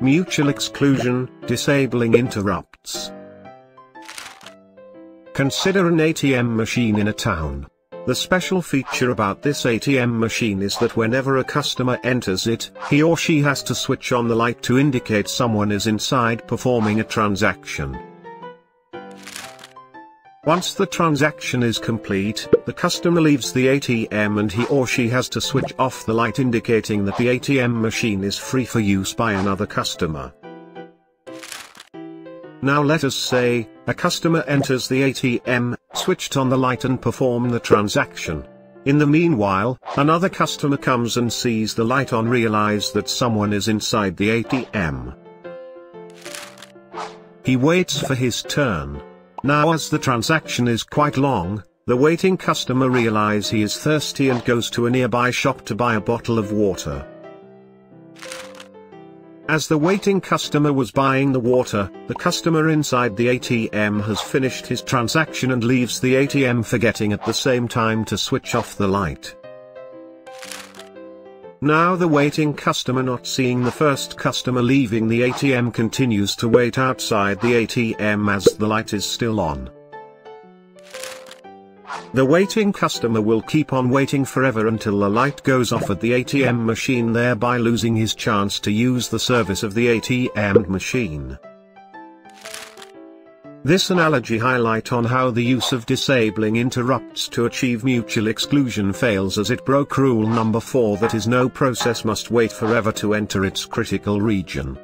Mutual exclusion, disabling interrupts. Consider an ATM machine in a town. The special feature about this ATM machine is that whenever a customer enters it, he or she has to switch on the light to indicate someone is inside performing a transaction. Once the transaction is complete, the customer leaves the ATM and he or she has to switch off the light indicating that the ATM machine is free for use by another customer. Now let us say, a customer enters the ATM, switched on the light and perform the transaction. In the meanwhile, another customer comes and sees the light on realize that someone is inside the ATM. He waits for his turn. Now as the transaction is quite long, the waiting customer realize he is thirsty and goes to a nearby shop to buy a bottle of water. As the waiting customer was buying the water, the customer inside the ATM has finished his transaction and leaves the ATM forgetting at the same time to switch off the light. Now the waiting customer not seeing the first customer leaving the ATM continues to wait outside the ATM as the light is still on. The waiting customer will keep on waiting forever until the light goes off at the ATM machine thereby losing his chance to use the service of the ATM machine. This analogy highlight on how the use of disabling interrupts to achieve mutual exclusion fails as it broke rule number 4 that is no process must wait forever to enter its critical region.